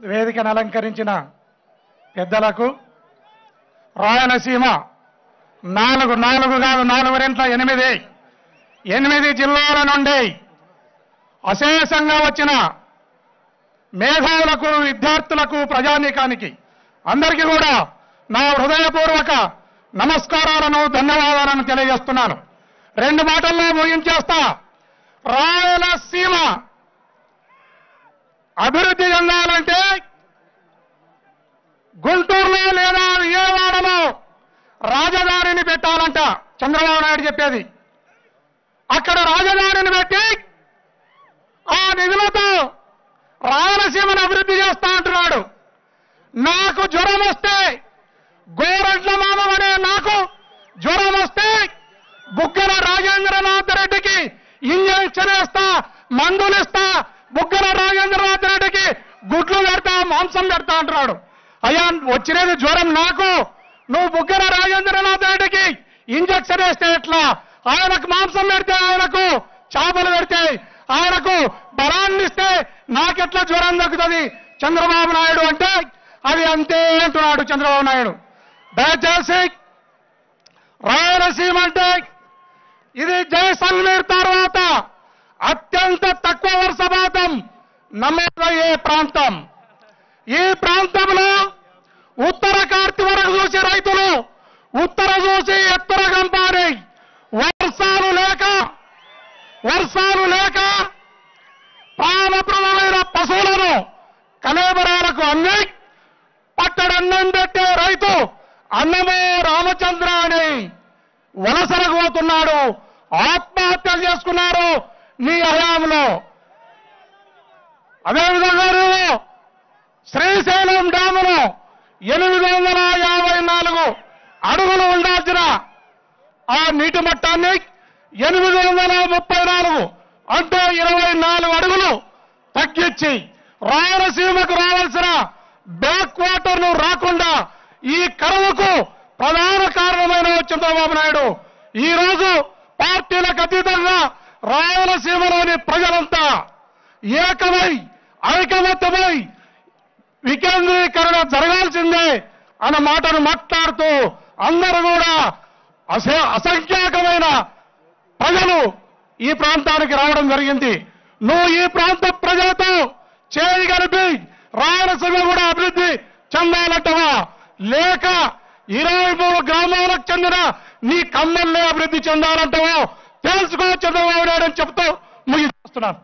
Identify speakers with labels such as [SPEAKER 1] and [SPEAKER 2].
[SPEAKER 1] వేదికను అలంకరించిన పెద్దలకు రాయలసీమ నాలుగు నాలుగు కాదు నాలుగు రెంట్ల ఎనిమిది ఎనిమిది జిల్లాల నుండి అశేషంగా వచ్చిన మేధావులకు విద్యార్థులకు ప్రజానీకానికి అందరికీ కూడా నా హృదయపూర్వక నమస్కారాలను ధన్యవాదాలను తెలియజేస్తున్నాను. రెండు మాటల్లో ముగించేస్తా. రాయలసీమ అభివృద్ధి లేదా విజయవాడలో రాజధానిని పెట్టాలంట చంద్రబాబు నాయుడు చెప్పేది. అక్కడ రాజధానిని పెట్టి ఆ నిధులతో రాయలసీమను అభివృద్ధి చేస్తా అంటున్నాడు. నాకు జ్వరం వస్తే గోరడ్ల మామం అనే నాకు జ్వరం వస్తే బుగ్గల రాజేంద్రనాథ్ రెడ్డికి ఇంజక్షన్ వేస్తా మందులు ఇస్తా బుగ్గల రాజేంద్రనాథ్ రెడ్డికి గుడ్లు పెడతా మాంసం పెడతా అంటున్నాడు. అయ్యా వచ్చినది జ్వరం నాకు. నువ్వు బుగ్గల రాజేంద్రనాథ్ రెడ్డికి ఇంజక్షన్ వేస్తే ఎట్లా? ఆయనకు మాంసం పెడితే ఆయనకు చేపలు పెడితే ఆయనకు బలాన్ని ఇస్తే నాకెట్లా జ్వరం దక్కుతుంది చంద్రబాబు నాయుడు అంటే అది అంతే అంటున్నాడు చంద్రబాబు నాయుడు. దయచేసి రాయలసీమ అంటే ఇది జైసల్మీర్ తర్వాత. అత్యంత తక్కువ వర్షపాతం నమోదయ్యే ప్రాంతం. ఈ ప్రాంతంలో? ఉత్తర కార్తి వరకు చూసి రైతులు ఉత్తర చూసి ఎత్తర గంపాని వర్షాలు లేక వర్షాలు లేక ప్రాణప్రదమైన పశువులను కలేబరాలకు అమ్మి పట్టడన్నం పెట్టే రైతు అన్నమే రామచంద్ర అని వలసలకు పోతున్నాడు. ఆత్మహత్యలు చేసుకున్నారు నీ హయాంలో అదేవిధంగా నువ్వు శ్రీశైలం డ్యామును ఎనిమిది వందల యాభై నాలుగు అడుగులు ఉండాల్సిన ఆ నీటి మట్టాన్ని ఎనిమిది వందల ముప్పై నాలుగు అంటే ఇరవై నాలుగు అడుగులు తగ్గించి రాయలసీమకు రావాల్సిన బ్యాక్ వాటర్ను రాకుండా ఈ కరువుకు ప్రధాన కారణమైన చంద్రబాబు నాయుడు. ఈ రోజు పార్టీలకు అతీతంగా రాయలసీమలోని ప్రజలంతా ఏకమై ఐకమత్యమై వికేంద్రీకరణ జరగాల్సిందే అన్న మాటను మాట్లాడుతూ అందరూ కూడా అస అసంఖ్యాకమైన ప్రజలు ఈ ప్రాంతానికి రావడం జరిగింది. నువ్వు ఈ ప్రాంత ప్రజలతో చేయి కలిపి రాయలసీమ కూడా అభివృద్ధి చెందాలంటవా? లేక ఇరవై మూడు గ్రామాలకు చెందిన నీ కమ్మల్ని అభివృద్ధి చెందాలంటవో? తెలుసుకో చంద్రబాబు నాయుడు అని చెప్తూ ముగిస్తున్నాను